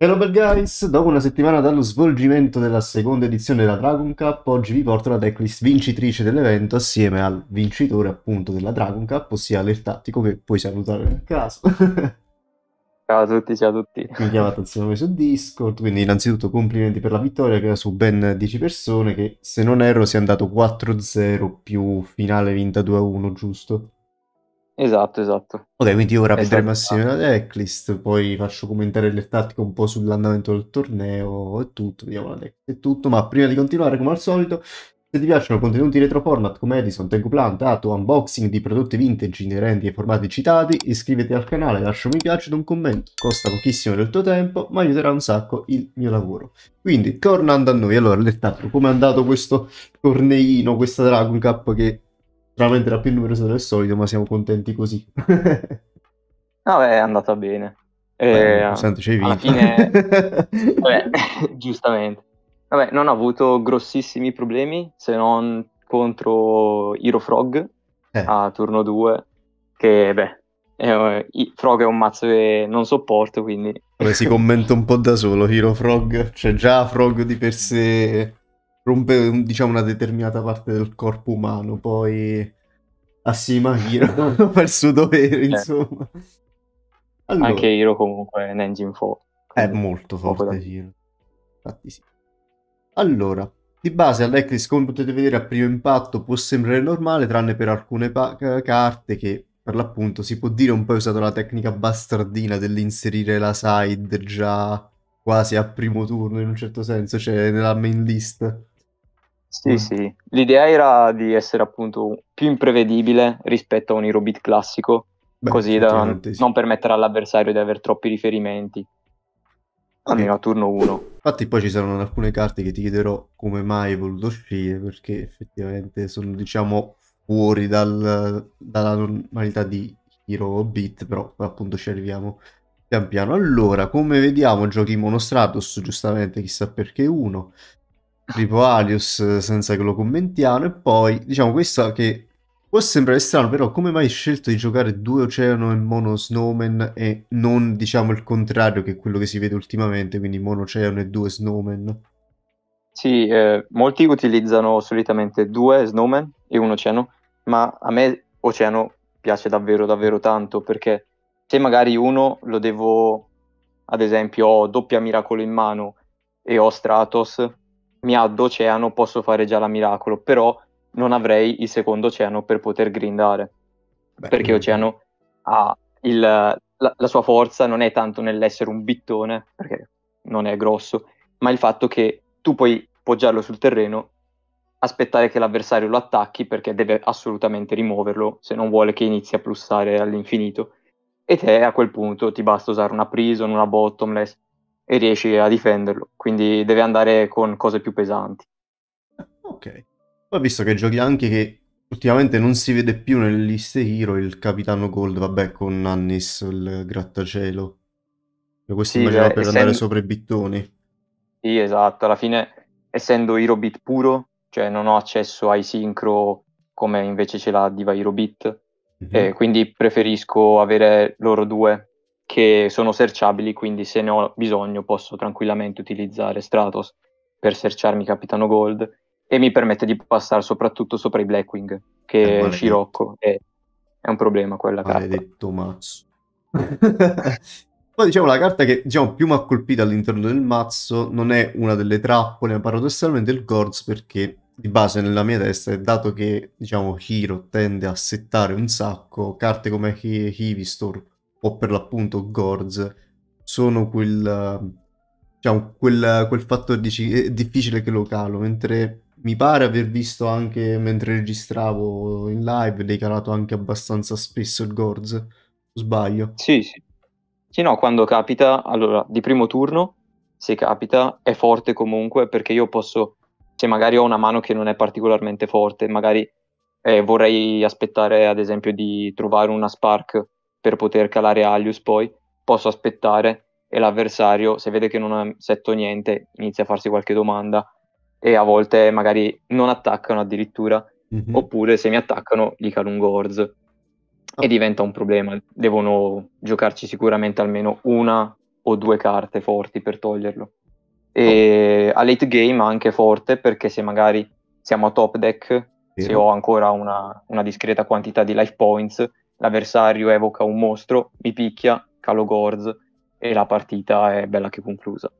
Hello bel guys, dopo una settimana dallo svolgimento della seconda edizione della Dragon Cup, oggi vi porto la decklist vincitrice dell'evento assieme al vincitore appunto della Dragon Cup, ossia l'Ertattico che puoi salutare nel caso. Ciao a tutti, ciao a tutti. Mi chiamate insieme su Discord, quindi innanzitutto complimenti per la vittoria che era su ben 10 persone, che se non erro si è andato 4-0 più finale vinta 2-1, giusto? Esatto, esatto. Ok, quindi ora Esatto. vedremo assieme la decklist, poi faccio commentare le tattiche un po' sull'andamento del torneo e tutto, vediamo la decklist e tutto, ma prima di continuare come al solito, se ti piacciono contenuti retro format come Edison, Tenku Plant, Ato, unboxing di prodotti vintage inerenti ai formati citati, iscriviti al canale, lascia un mi piace ed un commento, costa pochissimo del tuo tempo, ma aiuterà un sacco il mio lavoro. Quindi, tornando a noi, allora, Lettatto, come è andato questo torneino, questa Dragon Cup che Veramente era più numerosa del solito, ma siamo contenti così. Vabbè, è andata bene. Eh, Eh, Santo, c'hai alla vinto. fine, vabbè, giustamente. Vabbè, non ho avuto grossissimi problemi se non contro Hero Frog Eh, a turno 2, che beh, è- i- Frog è un mazzo che non sopporto, quindi vabbè, si commenta un po' da solo, Hero Frog. Cioè, già Frog di per sé rompe, diciamo, una determinata parte del corpo umano, poi assieme a Hero fa il suo dovere, insomma. Allora, anche Hero comunque è un engine forte. è quindi molto forte Hero. Infatti sì. Allora, di base Alexis, come potete vedere a primo impatto, può sembrare normale, tranne per alcune pa- ca- carte che per l'appunto si può dire un po' è usato la tecnica bastardina dell'inserire la side già quasi a primo turno in un certo senso, cioè nella main list. Sì, Mm. sì, l'idea era di essere appunto più imprevedibile rispetto a un Hero Beat classico, Beh, così da sì. non permettere all'avversario di avere troppi riferimenti, almeno a turno 1. Infatti poi ci saranno alcune carte che ti chiederò come mai hai voluto scegliere, perché effettivamente sono, diciamo, fuori dal- dalla normalità di Hero Beat, però appunto ci arriviamo pian piano. Allora, come vediamo, giochi Monostratus, giustamente, chissà perché uno, Ripo Alius, senza che lo commentiamo, e poi, diciamo, questa che può sembrare strano, però come mai hai scelto di giocare due Oceano e Mono Snowman e non, diciamo, il contrario che è quello che si vede ultimamente, quindi Mono Oceano e due Snowman? Sì, eh, molti utilizzano solitamente due Snowman e un Oceano, ma a me Oceano piace davvero davvero tanto perché se magari uno lo devo, ad esempio, ho doppia Miracolo in mano e ho Stratos, mi addo Oceano, posso fare già la Miracolo, però non avrei il secondo Oceano per poter grindare. Beh, perché mm, Oceano ha il- la, la sua forza non è tanto nell'essere un bittone, perché non è grosso, ma il fatto che tu puoi poggiarlo sul terreno, aspettare che l'avversario lo attacchi perché deve assolutamente rimuoverlo se non vuole che inizi a plussare all'infinito. E te a quel punto ti basta usare una prison, una bottomless e riesci a difenderlo. Quindi deve andare con cose più pesanti. Ok. Poi visto che giochi anche che ultimamente non si vede più nelle liste Hero il Capitano Gold, vabbè, con Annis il grattacielo. Io questo Sì, immaginavo beh, per andare essendo- sopra i bittoni. Sì, esatto, alla fine essendo Herobit puro, cioè non ho accesso ai sincro come invece ce l'ha Diva Herobit, Mhm. e quindi preferisco avere loro due che sono searchabili, quindi se ne ho bisogno posso tranquillamente utilizzare Stratos per searcharmi Capitano Gold e mi permette di passare soprattutto sopra i Blackwing, Eh, che maledetto. Scirocco è, è un problema quella carta. Maledetto mazzo. Poi diciamo la carta che diciamo, più mi ha colpito all'interno del mazzo non è una delle trappole, ma paradossalmente il Gorz perché di base nella mia testa è dato che diciamo Hero tende a settare un sacco, carte come He- Heavistor o per l'appunto Gorz sono quel, eh, diciamo, quel, quel fattore dici, è difficile che lo calo, mentre mi pare aver visto anche mentre registravo in live, l'hai calato anche abbastanza spesso il Gorz, sbaglio? Sì, sì. Sì, no, quando capita, allora, di primo turno, se capita, è forte comunque perché io posso, se magari ho una mano che non è particolarmente forte, magari eh, vorrei aspettare ad esempio di trovare una Spark per poter calare Alius poi, posso aspettare e l'avversario, se vede che non ha setto niente, inizia a farsi qualche domanda e a volte magari non attaccano addirittura, Mhm. oppure se mi attaccano gli calo un Gorz Ah. e diventa un problema. Devono giocarci sicuramente almeno una o due carte forti per toglierlo. E a late game anche forte perché se magari siamo a top deck, se ho ancora una, una discreta quantità di life points, l'avversario evoca un mostro, mi picchia, calo Gorz e la partita è bella che conclusa.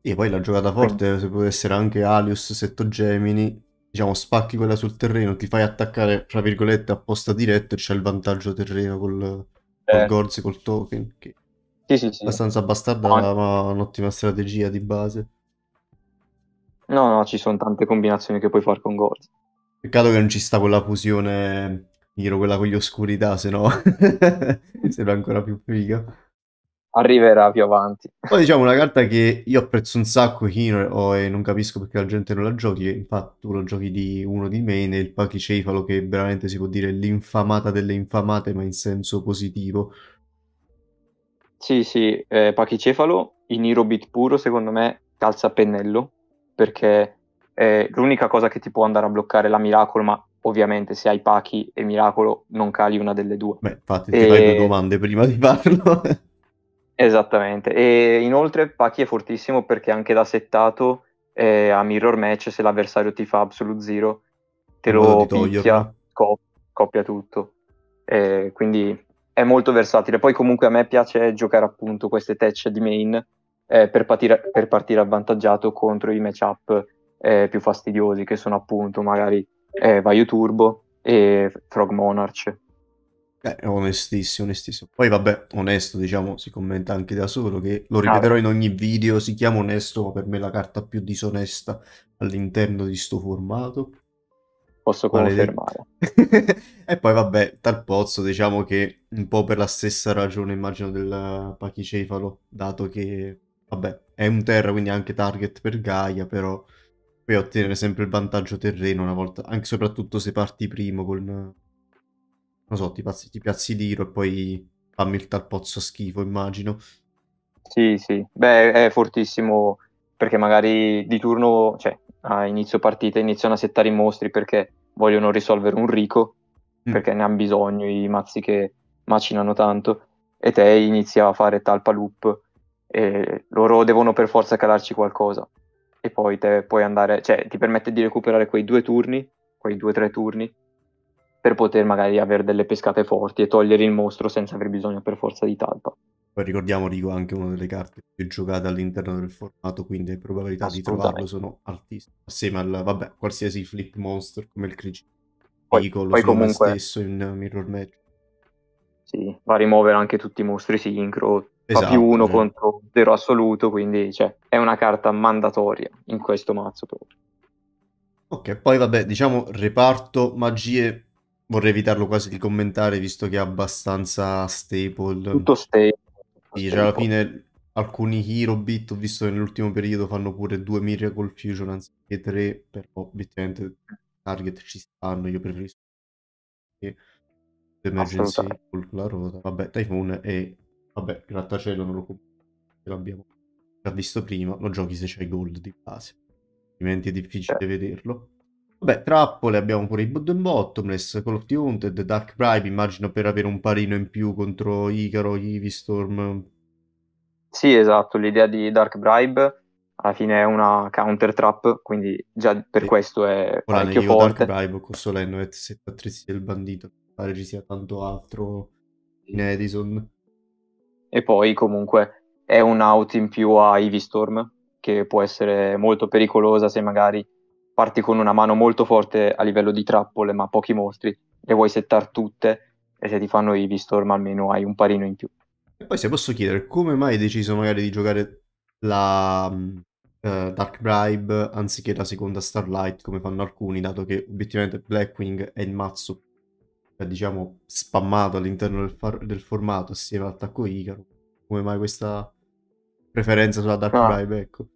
E poi la giocata forte Quindi. può essere anche Alius, Setto Gemini, diciamo spacchi quella sul terreno, ti fai attaccare, tra virgolette, apposta diretto e c'è il vantaggio terreno col, eh. col Gorz, col token, che sì, sì, sì. abbastanza bastarda, ma... ma un'ottima strategia di base. No, no, ci sono tante combinazioni che puoi fare con Gorz. Peccato che non ci sta quella fusione Hiro, quella con gli oscurità, se no sembra ancora più figa. Arriverà più avanti. Poi diciamo una carta che io apprezzo un sacco, Hiro, e non capisco perché la gente non la giochi, infatti tu lo giochi di uno di main, è il Pachicefalo, che veramente si può dire l'infamata delle infamate, ma in senso positivo. Sì, sì, eh, Pachicefalo in Hero Beat puro secondo me calza a pennello perché è l'unica cosa che ti può andare a bloccare la Miracolo, ma ovviamente se hai Pachi e Miracolo non cali una delle due. Beh, infatti ti e... fai due domande prima di farlo. Esattamente, e inoltre Pachi è fortissimo perché anche da settato eh, a mirror match se l'avversario ti fa absolute zero te lo picchia, scop- scoppia tutto. Eh, quindi è molto versatile. Poi comunque a me piace giocare appunto queste tech di main eh, per, partire, per, partire, avvantaggiato contro i matchup eh, più fastidiosi che sono appunto magari eh, Vaio Turbo e Frog Monarch. Eh, onestissimo, onestissimo. Poi vabbè, onesto, diciamo, si commenta anche da solo che lo ripeterò ah, in ogni video, si chiama onesto, ma per me è la carta più disonesta all'interno di sto formato. Posso confermare. e poi vabbè, tal pozzo, diciamo che un po' per la stessa ragione, immagino, del Pachicefalo, dato che vabbè, è un terra, quindi anche target per Gaia, però puoi ottenere sempre il vantaggio terreno una volta, anche soprattutto se parti primo con, non so, ti, passi, ti piazzi Diro e poi fammi il tal pozzo schifo, immagino. Sì, sì, beh, è fortissimo perché magari di turno, cioè a inizio partita iniziano a settare i mostri perché vogliono risolvere un rico, mm. perché ne hanno bisogno i mazzi che macinano tanto, e te inizi a fare talpa loop e loro devono per forza calarci qualcosa e poi te puoi andare, cioè ti permette di recuperare quei due turni, quei due o tre turni per poter magari avere delle pescate forti e togliere il mostro senza aver bisogno per forza di talpa. Poi ricordiamo Rico anche una delle carte più giocate all'interno del formato, quindi le probabilità di trovarlo sono altissime. Assieme al, vabbè, qualsiasi flip monster come il Critical poi, poi comunque stesso in Mirror Match. Sì, va a rimuovere anche tutti i mostri sincro, esatto, più uno cioè. contro zero assoluto, quindi cioè, è una carta mandatoria in questo mazzo proprio. Ok, poi vabbè, diciamo reparto magie, vorrei evitarlo quasi di commentare visto che è abbastanza staple. Tutto staple. Sì, cioè alla fine alcuni hero bit ho visto che nell'ultimo periodo fanno pure due Miracle Fusion anziché tre, però obiettivamente target ci stanno, io preferisco Emergency con la ruota. Vabbè, Typhoon e Vabbè, grattacielo non lo l'abbiamo già visto prima, lo giochi se c'hai gold di base, altrimenti è difficile eh. vederlo. Vabbè, trappole, abbiamo pure i Bottom Bottomless, Call of the Haunted, Dark Bribe, immagino per avere un parino in più contro Icaro, Storm. Sì, esatto, l'idea di Dark Bribe alla fine è una counter trap, quindi già per sì. questo è Ora, parecchio io forte. Dark Bribe con Soleno e attrezzi del bandito, pare ci sia tanto altro in Edison. E poi comunque è un out in più a Ivy Storm, che può essere molto pericolosa se magari parti con una mano molto forte a livello di trappole, ma pochi mostri, le vuoi settare tutte e se ti fanno Ivy Storm almeno hai un parino in più. E poi se posso chiedere, come mai hai deciso magari di giocare la uh, Dark Bribe anziché la seconda Starlight come fanno alcuni, dato che obiettivamente Blackwing è il mazzo diciamo, spammato all'interno del, far- del formato assieme all'attacco Icaro. Come mai questa preferenza sulla Dark no. Bribe, ecco?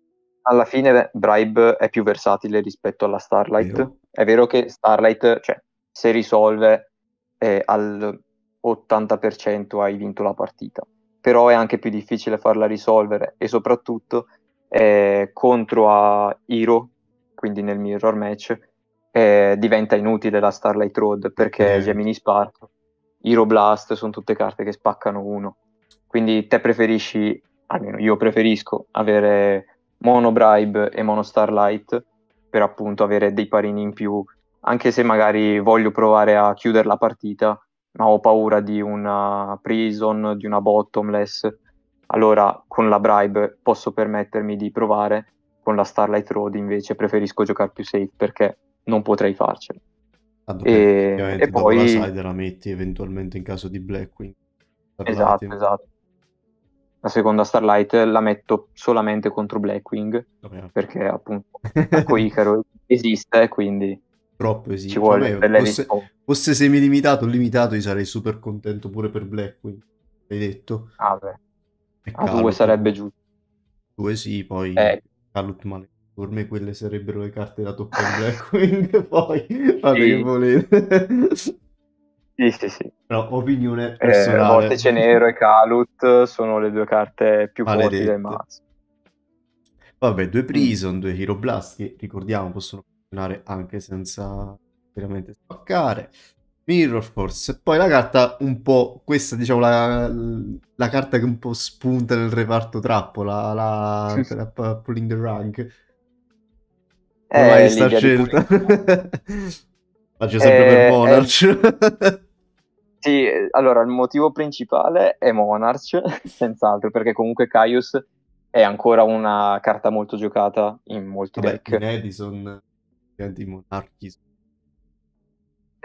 Alla fine Bribe è più versatile rispetto alla Starlight. Vero. È vero che Starlight, cioè, se risolve eh, al 80% hai vinto la partita. Però è anche più difficile farla risolvere e soprattutto eh, contro a Hero, quindi nel mirror match, eh, diventa inutile la Starlight Road perché eh. Gemini Spark, Hero Blast sono tutte carte che spaccano uno. Quindi te preferisci almeno io preferisco avere Mono Bribe e Mono Starlight per appunto avere dei parini in più, anche se magari voglio provare a chiudere la partita, ma ho paura di una prison, di una bottomless, allora con la Bribe posso permettermi di provare, con la Starlight Road invece preferisco giocare più safe perché non potrei farcela. Ah, e, e poi la side la metti eventualmente in caso di Blackwing. Esatto, esatto. La seconda Starlight la metto solamente contro Blackwing okay. perché appunto Icaro esiste, quindi troppo esiste. Ci vuole Vabbè, fosse, fosse semi-limitato limitato, io sarei super contento pure per Blackwing. Hai detto? Ah, beh. A due sarebbe giusto. Due sì, poi eh. Calut male. Per me quelle sarebbero le carte da toccare Blackwing, poi fate sì. che volete. Sì, sì, sì. Però opinione personale. Eh, Vortice Nero e Calut sono le due carte più Maledette. forti del mazzo. Vabbè, due Prison, mm. due Hero Blast che ricordiamo possono funzionare anche senza veramente spaccare. Mirror Force, poi la carta un po', questa diciamo la, la carta che un po' spunta nel reparto trappola, la, la, la Pulling the Rug. Eh, Come sta scelta? Faccio sempre eh, per Monarch. Eh, sì, allora il motivo principale è Monarch, senz'altro, perché comunque Caius è ancora una carta molto giocata in molti Vabbè, deck. In Edison, i monarchi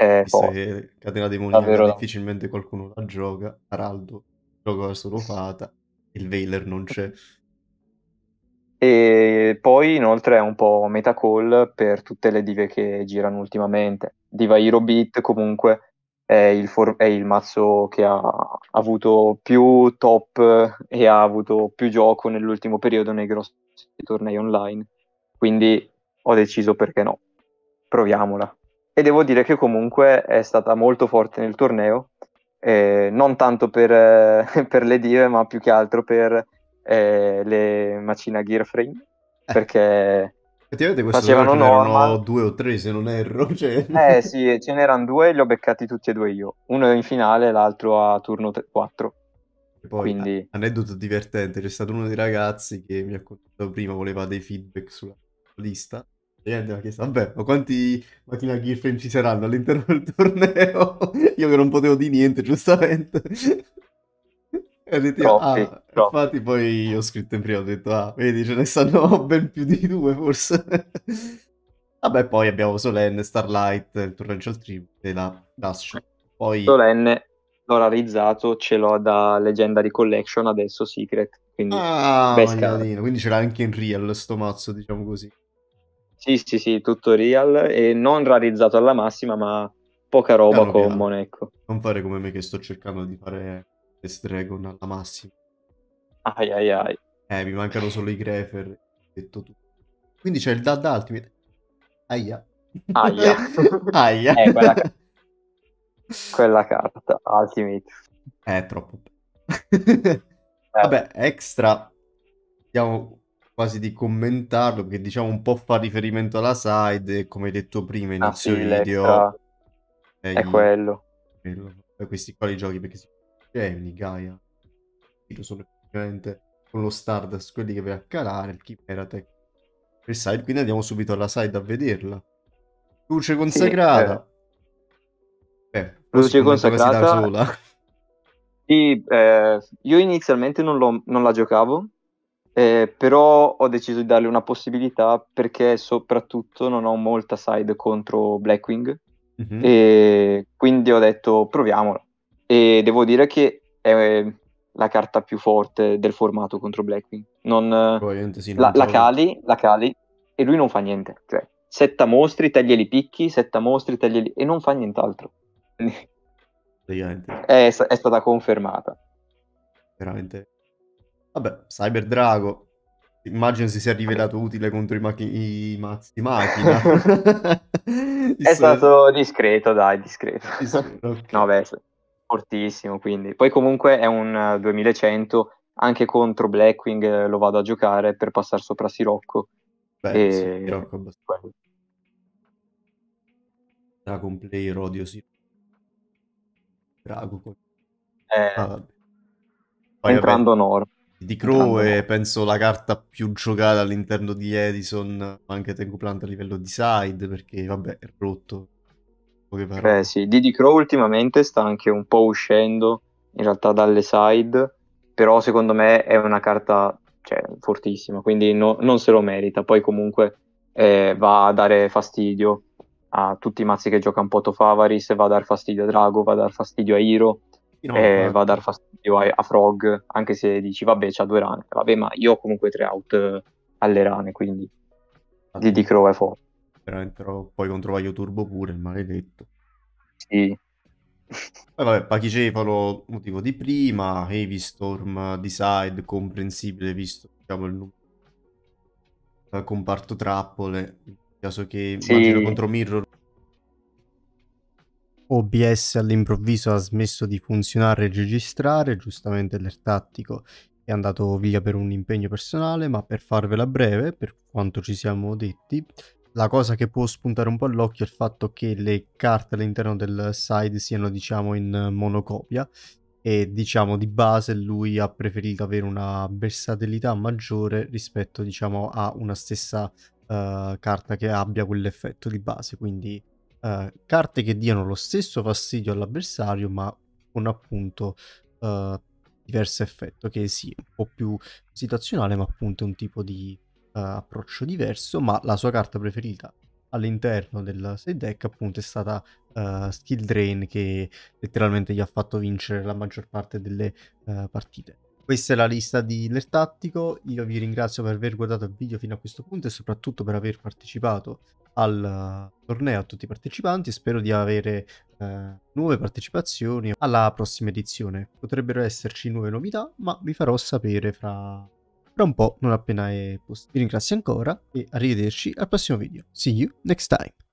eh, che Catena demoniaca difficilmente qualcuno la gioca. Araldo gioca solo Fata. Il Veiler non c'è. E poi inoltre è un po' meta call per tutte le dive che girano ultimamente. Diva Hero Beat comunque è il, for- è il mazzo che ha avuto più top e ha avuto più gioco nell'ultimo periodo nei grossi tornei online. Quindi ho deciso perché no. Proviamola e devo dire che comunque è stata molto forte nel torneo, eh, non tanto per, eh, per, le dive, ma più che altro per eh, le Macina Gear Frame, eh. perché Effettivamente questo facevano normal... due o tre se non erro. Cioè... Eh sì, ce n'erano due e li ho beccati tutti e due io. Uno in finale, l'altro a turno 4. poi, Quindi... aneddoto divertente, c'è stato uno dei ragazzi che mi ha contato prima, voleva dei feedback sulla lista Niente, mi ha chiesto, vabbè, ma quanti macchina Gearframe ci saranno all'interno del torneo? Io che non potevo di niente, giustamente. E detto, ah, infatti poi ho scritto in prima, ho detto, ah, vedi, ce ne stanno ben più di due, forse. Vabbè, poi abbiamo Solenne, Starlight, il Torrential Tribute e la Dash. Poi... Solenne l'ho realizzato, ce l'ho da Legendary Collection, adesso Secret. Quindi, ah, quindi c'era anche in Real sto mazzo, diciamo così. Sì, sì, sì, tutto real e non rarizzato alla massima, ma poca roba piano, common, ecco. Non fare come me che sto cercando di fare Test Dragon alla massima. Ai ai ai. Eh, mi mancano solo i Grefer, detto tu. Quindi c'è il Dad Ultimate. Aia. Aia. Aia. Eh, quella, ca- quella carta, Ultimate. È troppo. eh. Vabbè, extra. Andiamo quasi di commentarlo, perché diciamo un po' fa riferimento alla side, come hai detto prima, inizio ah, sì, video. È, è quello. quello. Questi qua li giochi perché si Gemini, Gaia. Sono praticamente con lo Stardust quelli che vai a calare, il Chimera Tech. Per side, quindi andiamo subito alla side a vederla. Luce consacrata. Sì, eh. Luce consacrata. Sola. Sì, eh, io inizialmente non, non la giocavo eh, però ho deciso di darle una possibilità perché soprattutto non ho molta side contro Blackwing mm-hmm. e quindi ho detto proviamola e devo dire che è la carta più forte del formato contro Blackwing non, sì, non la, la, cali, la cali e lui non fa niente cioè setta mostri, taglieli picchi setta mostri, taglieli e non fa nient'altro è, è stata confermata veramente Vabbè, Cyber Drago. Immagino si sia rivelato utile contro i, machi- i mazzi macchina. è stato discreto, dai, discreto. discreto okay. No, beh, fortissimo, quindi. Poi comunque è un 2100, anche contro Blackwing eh, lo vado a giocare per passare sopra Sirocco. Beh, e... sì, Sirocco abbastanza. Dragon Player odio Sirocco. Drago. Eh, ah, Poi, entrando vabbè. Nord. Di Crow è penso la carta più giocata all'interno di Edison, anche Tengu Plant a livello di side, perché vabbè è rotto. Beh sì, Didi Crow ultimamente sta anche un po' uscendo in realtà dalle side, però secondo me è una carta cioè, fortissima, quindi no, non se lo merita. Poi comunque eh, va a dare fastidio a tutti i mazzi che gioca un po' Tofavaris, va a dar fastidio a Drago, va a dar fastidio a Hiro, no, eh, va a dar fastidio a, a, Frog, anche se dici vabbè c'ha due rane, vabbè ma io ho comunque tre out eh, alle rane, quindi ah, Didi Crow è forte. Veramente, poi contro Vaio Turbo pure, il maledetto. Sì, poi vabbè, Pachicefalo, motivo di prima, Heavy Storm di side, comprensibile visto diciamo, il numero del comparto trappole, in caso che sì. immagino contro Mirror. OBS all'improvviso ha smesso di funzionare e registrare, giustamente l'ertattico è andato via per un impegno personale, ma per farvela breve, per quanto ci siamo detti, la cosa che può spuntare un po' all'occhio è il fatto che le carte all'interno del side siano diciamo in monocopia e diciamo di base lui ha preferito avere una versatilità maggiore rispetto diciamo a una stessa uh, carta che abbia quell'effetto di base. Quindi uh, carte che diano lo stesso fastidio all'avversario ma con appunto uh, diverso effetto che sì un po' più situazionale ma appunto un tipo di approccio diverso, ma la sua carta preferita all'interno del side deck appunto è stata uh, Skill Drain che letteralmente gli ha fatto vincere la maggior parte delle uh, partite. Questa è la lista di Ler Tattico, io vi ringrazio per aver guardato il video fino a questo punto e soprattutto per aver partecipato al torneo a tutti i partecipanti. Spero di avere eh, nuove partecipazioni alla prossima edizione. Potrebbero esserci nuove novità ma vi farò sapere fra fra un po' non appena è possibile. Vi ringrazio ancora e arrivederci al prossimo video. See you next time.